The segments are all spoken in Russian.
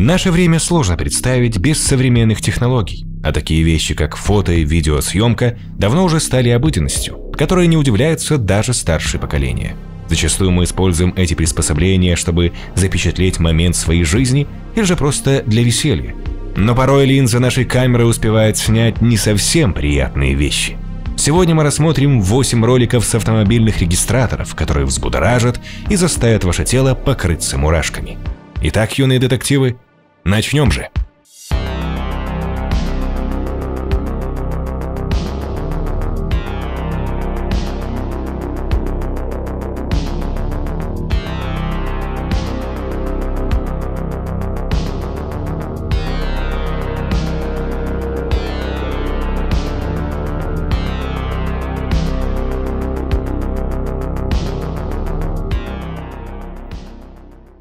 Наше время сложно представить без современных технологий, а такие вещи, как фото и видеосъемка, давно уже стали обыденностью, которой не удивляются даже старшее поколение. Зачастую мы используем эти приспособления, чтобы запечатлеть момент своей жизни или же просто для веселья. Но порой линза нашей камеры успевает снять не совсем приятные вещи. Сегодня мы рассмотрим 8 роликов с автомобильных регистраторов, которые взбудоражат и заставят ваше тело покрыться мурашками. Итак, юные детективы, начнем же!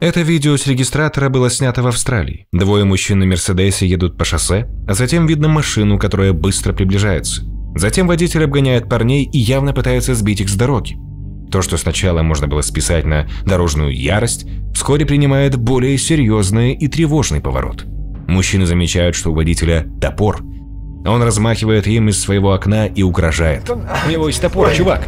Это видео с регистратора было снято в Австралии. Двое мужчин на Мерседесе едут по шоссе, а затем видно машину, которая быстро приближается. Затем водитель обгоняет парней и явно пытается сбить их с дороги. То, что сначала можно было списать на дорожную ярость, вскоре принимает более серьезный и тревожный поворот. Мужчины замечают, что у водителя топор. Он размахивает им из своего окна и угрожает. У него есть топор, чувак.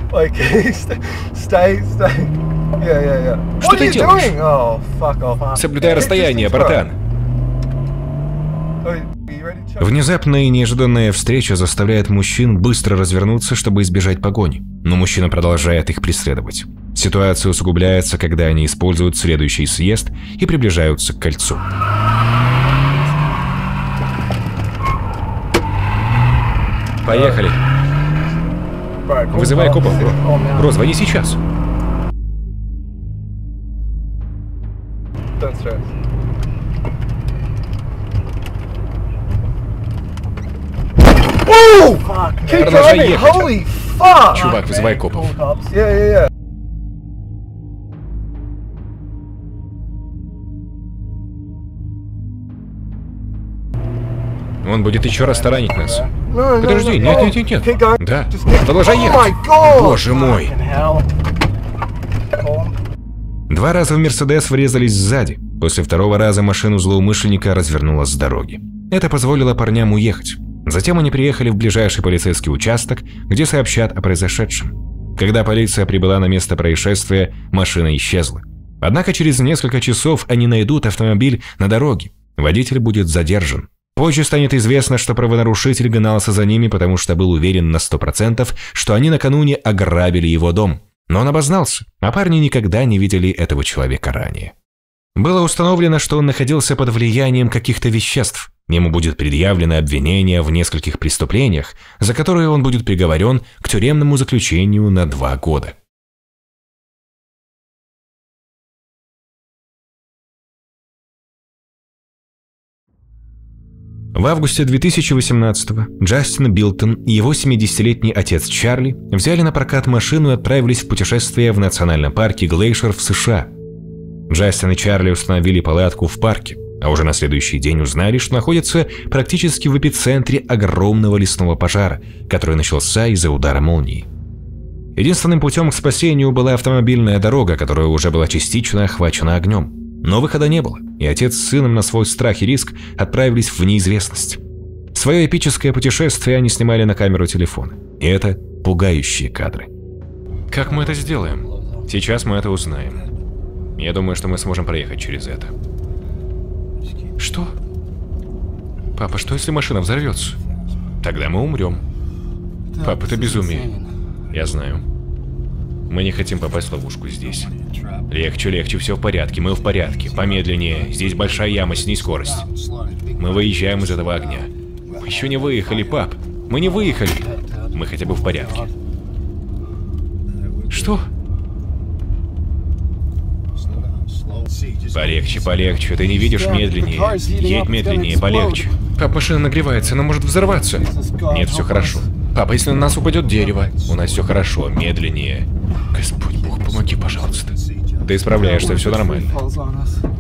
Что ты делаешь? Oh, Соблюдай расстояние, братан. Внезапная и неожиданная встреча заставляет мужчин быстро развернуться, чтобы избежать погони. Но мужчина продолжает их преследовать. Ситуация усугубляется, когда они используют следующий съезд и приближаются к кольцу. Поехали. Вызывай копов, бро. Бро, звони сейчас. Oh! Продолжай ехать. Holy fuck! Чувак, вызывай копов. Yeah, yeah, yeah. Он будет еще раз таранить нас. No, no, Подожди, no. нет, Oh, нет, нет, нет. Да. Продолжай Oh ехать. god! Боже мой. Два раза в Мерседес врезались сзади. После второго раза машину злоумышленника развернула с дороги. Это позволило парням уехать. Затем они приехали в ближайший полицейский участок, где сообщат о произошедшем. Когда полиция прибыла на место происшествия, машина исчезла. Однако через несколько часов они найдут автомобиль на дороге. Водитель будет задержан. Позже станет известно, что правонарушитель гнался за ними, потому что был уверен на 100%, что они накануне ограбили его дом. Но он обознался, а парни никогда не видели этого человека ранее. Было установлено, что он находился под влиянием каких-то веществ. Ему будет предъявлено обвинение в нескольких преступлениях, за которые он будет приговорен к тюремному заключению на два года. В августе 2018-го Джастин Билтон и его 70-летний отец Чарли взяли на прокат машину и отправились в путешествие в национальном парке Глейшер в США. Джастин и Чарли установили палатку в парке, а уже на следующий день узнали, что находятся практически в эпицентре огромного лесного пожара, который начался из-за удара молнии. Единственным путем к спасению была автомобильная дорога, которая уже была частично охвачена огнем. Но выхода не было, и отец с сыном на свой страх и риск отправились в неизвестность. Свое эпическое путешествие они снимали на камеру телефона. И это пугающие кадры. Как мы это сделаем? Сейчас мы это узнаем. Я думаю, что мы сможем проехать через это. Что? Папа, что если машина взорвется? Тогда мы умрем. Папа, это безумие. Я знаю. Мы не хотим попасть в ловушку здесь. Легче, легче, все в порядке, мы в порядке. Помедленнее, здесь большая яма, снизь скорость. Мы выезжаем из этого огня. Мы еще не выехали, пап. Мы не выехали. Мы хотя бы в порядке. Что? Полегче, полегче, ты не видишь медленнее. Едь медленнее, полегче. Пап, машина нагревается, она может взорваться. Нет, все хорошо. Папа, если на нас упадет дерево, у нас все хорошо, медленнее. Господь Бог, помоги, пожалуйста. Ты справляешься, все нормально.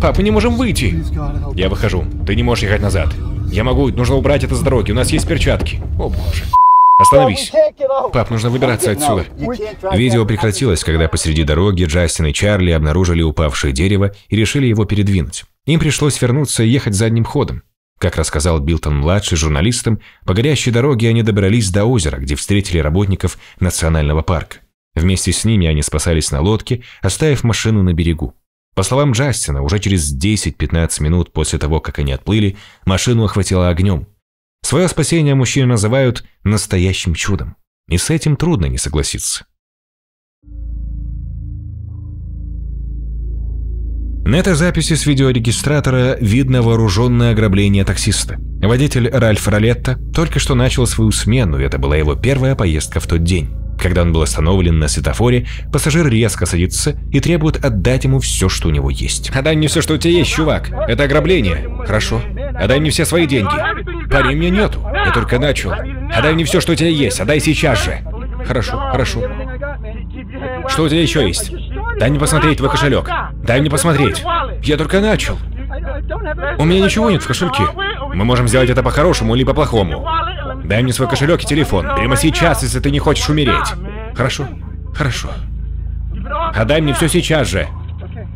Папа, мы не можем выйти. Я выхожу. Ты не можешь ехать назад. Я могу, нужно убрать это с дороги, у нас есть перчатки. О боже. Остановись. Пап, нужно выбираться отсюда. Видео прекратилось, когда посреди дороги Джастин и Чарли обнаружили упавшее дерево и решили его передвинуть. Им пришлось вернуться и ехать задним ходом. Как рассказал Билтон-младший журналистам, по горящей дороге они добрались до озера, где встретили работников национального парка. Вместе с ними они спасались на лодке, оставив машину на берегу. По словам Джастина, уже через 10-15 минут после того, как они отплыли, машину охватило огнем. Свое спасение мужчины называют настоящим чудом. И с этим трудно не согласиться. На этой записи с видеорегистратора видно вооруженное ограбление таксиста. Водитель Ральф Ролетта только что начал свою смену, и это была его первая поездка в тот день. Когда он был остановлен на светофоре, пассажир резко садится и требует отдать ему все, что у него есть. Отдай мне все, что у тебя есть, чувак. Это ограбление. Хорошо. Отдай мне все свои деньги. Парень, мне нету. Я только начал. Отдай мне все, что у тебя есть. Отдай сейчас же. Хорошо, хорошо. Что у тебя еще есть? Дай мне посмотреть твой кошелек. Дай мне посмотреть. Я только начал. У меня ничего нет в кошельке. Мы можем сделать это по-хорошему или по-плохому. Дай мне свой кошелек и телефон. Прямо сейчас, если ты не хочешь умереть. Хорошо? Хорошо. Отдай мне все сейчас же.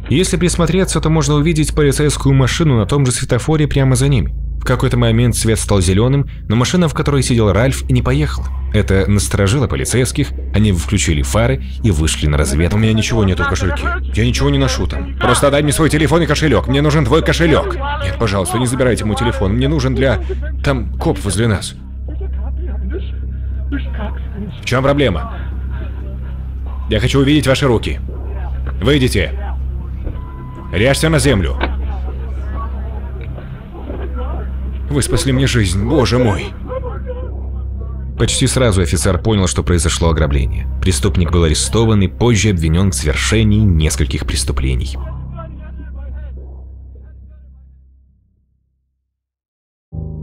Если присмотреться, то можно увидеть полицейскую машину на том же светофоре прямо за ними. В какой-то момент свет стал зеленым, но машина, в которой сидел Ральф, не поехала. Это насторожило полицейских, они включили фары и вышли на разведку. У меня ничего нету в кошельке. Я ничего не ношу там. Просто дай мне свой телефон и кошелек. Мне нужен твой кошелек. Нет, пожалуйста, не забирайте мой телефон. Мне нужен для... Там коп возле нас. В чем проблема? Я хочу увидеть ваши руки. Выйдите. Режьте на землю. Вы спасли мне жизнь, боже мой. Почти сразу офицер понял, что произошло ограбление. Преступник был арестован и позже обвинен в совершении нескольких преступлений.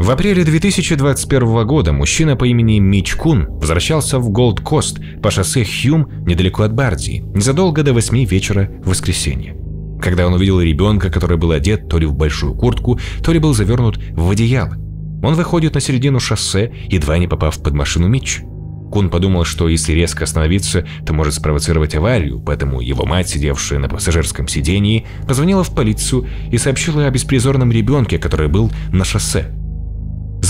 В апреле 2021 года мужчина по имени Мич Кун возвращался в Голд-Кост по шоссе Хьюм недалеко от Бардии, незадолго до 8 вечера в воскресенье. Когда он увидел ребенка, который был одет то ли в большую куртку, то ли был завернут в одеяло. Он выходит на середину шоссе, едва не попав под машину Митч. Кун подумал, что если резко остановиться, то может спровоцировать аварию, поэтому его мать, сидевшая на пассажирском сидении, позвонила в полицию и сообщила о беспризорном ребенке, который был на шоссе.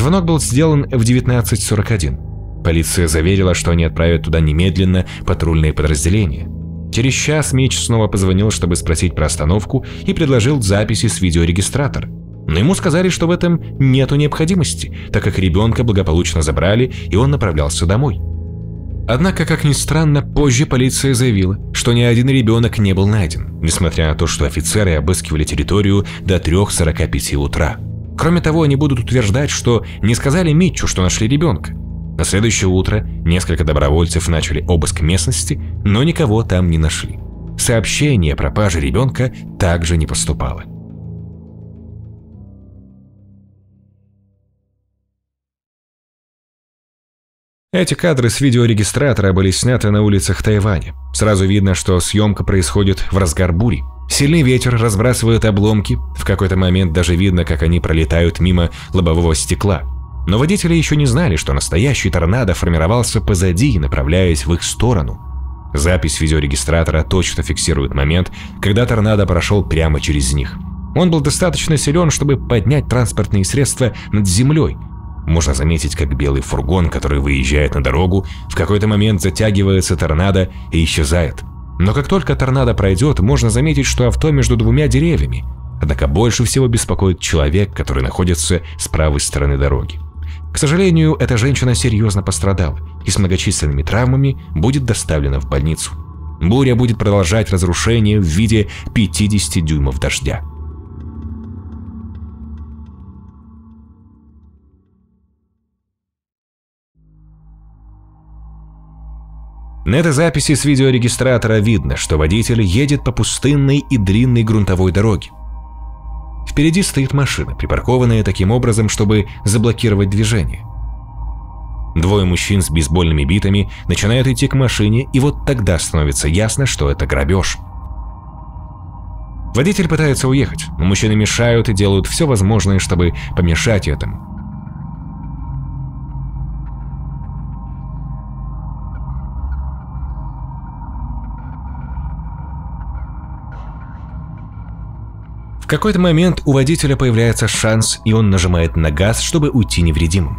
Звонок был сделан в 19.41. Полиция заверила, что они отправят туда немедленно патрульные подразделения. Через час Мич снова позвонил, чтобы спросить про остановку и предложил записи с видеорегистратора. Но ему сказали, что в этом нету необходимости, так как ребенка благополучно забрали и он направлялся домой. Однако, как ни странно, позже полиция заявила, что ни один ребенок не был найден, несмотря на то, что офицеры обыскивали территорию до 3.45 утра. Кроме того, они будут утверждать, что не сказали Митчу, что нашли ребенка. На следующее утро несколько добровольцев начали обыск местности, но никого там не нашли. Сообщение о пропаже ребенка также не поступало. Эти кадры с видеорегистратора были сняты на улицах Тайваня. Сразу видно, что съемка происходит в разгар бури. Сильный ветер разбрасывает обломки, в какой-то момент даже видно, как они пролетают мимо лобового стекла. Но водители еще не знали, что настоящий торнадо формировался позади, направляясь в их сторону. Запись видеорегистратора точно фиксирует момент, когда торнадо прошел прямо через них. Он был достаточно силен, чтобы поднять транспортные средства над землей. Можно заметить, как белый фургон, который выезжает на дорогу, в какой-то момент затягивается торнадо и исчезает. Но как только торнадо пройдет, можно заметить, что авто между двумя деревьями. Однако больше всего беспокоит человек, который находится с правой стороны дороги. К сожалению, эта женщина серьезно пострадала и с многочисленными травмами будет доставлена в больницу. Буря будет продолжать разрушение в виде 50 дюймов дождя. На этой записи с видеорегистратора видно, что водитель едет по пустынной и длинной грунтовой дороге. Впереди стоит машина, припаркованная таким образом, чтобы заблокировать движение. Двое мужчин с бейсбольными битами начинают идти к машине, и вот тогда становится ясно, что это грабеж. Водитель пытается уехать, но мужчины мешают и делают все возможное, чтобы помешать этому. Какой-то момент у водителя появляется шанс, и он нажимает на газ, чтобы уйти невредимым.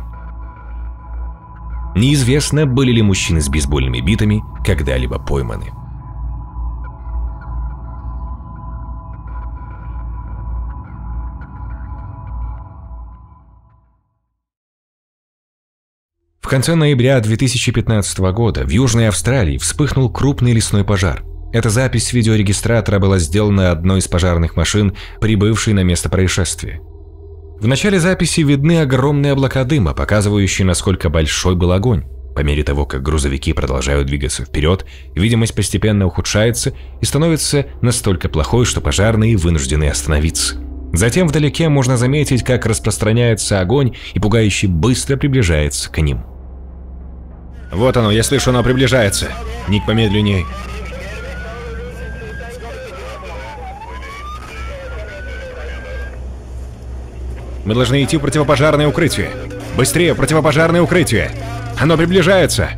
Неизвестно, были ли мужчины с бейсбольными битами когда-либо пойманы. В конце ноября 2015 года в Южной Австралии вспыхнул крупный лесной пожар. Эта запись видеорегистратора была сделана одной из пожарных машин, прибывшей на место происшествия. В начале записи видны огромные облака дыма, показывающие, насколько большой был огонь. По мере того, как грузовики продолжают двигаться вперед, видимость постепенно ухудшается и становится настолько плохой, что пожарные вынуждены остановиться. Затем вдалеке можно заметить, как распространяется огонь и пугающе быстро приближается к ним. Вот оно, я слышу, оно приближается. Ник помедленней. Мы должны идти в противопожарное укрытие. Быстрее, противопожарное укрытие. Оно приближается.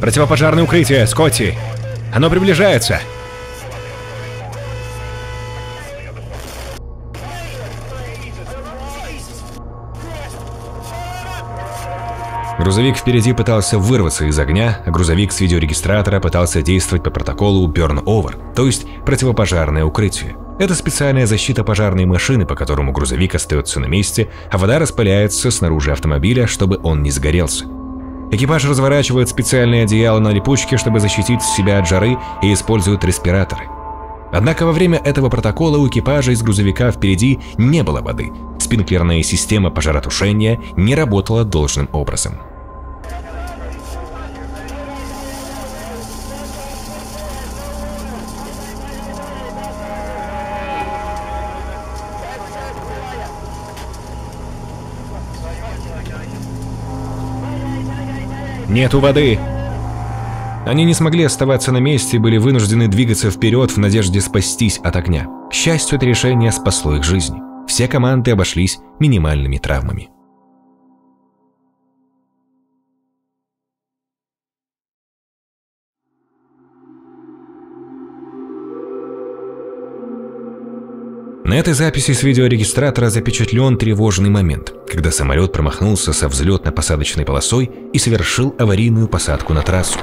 Противопожарное укрытие, Скотти. Оно приближается. Грузовик впереди пытался вырваться из огня, а грузовик с видеорегистратора пытался действовать по протоколу Burn-Over, то есть противопожарное укрытие. Это специальная защита пожарной машины, по которому грузовик остается на месте, а вода распыляется снаружи автомобиля, чтобы он не загорелся. Экипаж разворачивает специальные одеяла на липучке, чтобы защитить себя от жары и используют респираторы. Однако во время этого протокола у экипажа из грузовика впереди не было воды. Спинклерная система пожаротушения не работала должным образом. Нету воды. Они не смогли оставаться на месте и были вынуждены двигаться вперед в надежде спастись от огня. К счастью, это решение спасло их жизни. Все команды обошлись минимальными травмами. На этой записи с видеорегистратора запечатлен тревожный момент, когда самолет промахнулся со взлетно-посадочной полосой и совершил аварийную посадку на трассу.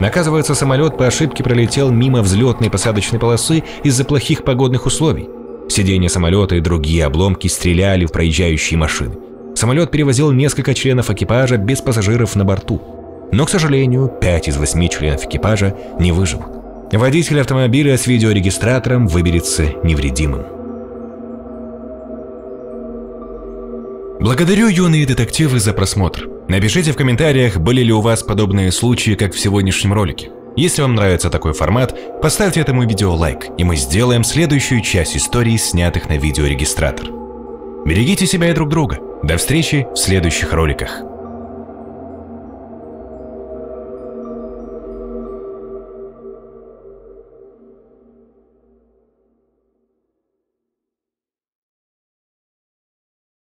Оказывается, самолет по ошибке пролетел мимо взлетной посадочной полосы из-за плохих погодных условий. Сиденья самолета и другие обломки стреляли в проезжающие машины. Самолет перевозил несколько членов экипажа без пассажиров на борту. Но, к сожалению, 5 из 8 членов экипажа не выживут. Водитель автомобиля с видеорегистратором выберется невредимым. Благодарю юные детективы за просмотр. Напишите в комментариях, были ли у вас подобные случаи, как в сегодняшнем ролике. Если вам нравится такой формат, поставьте этому видео лайк, и мы сделаем следующую часть историй, снятых на видеорегистратор. Берегите себя и друг друга. До встречи в следующих роликах.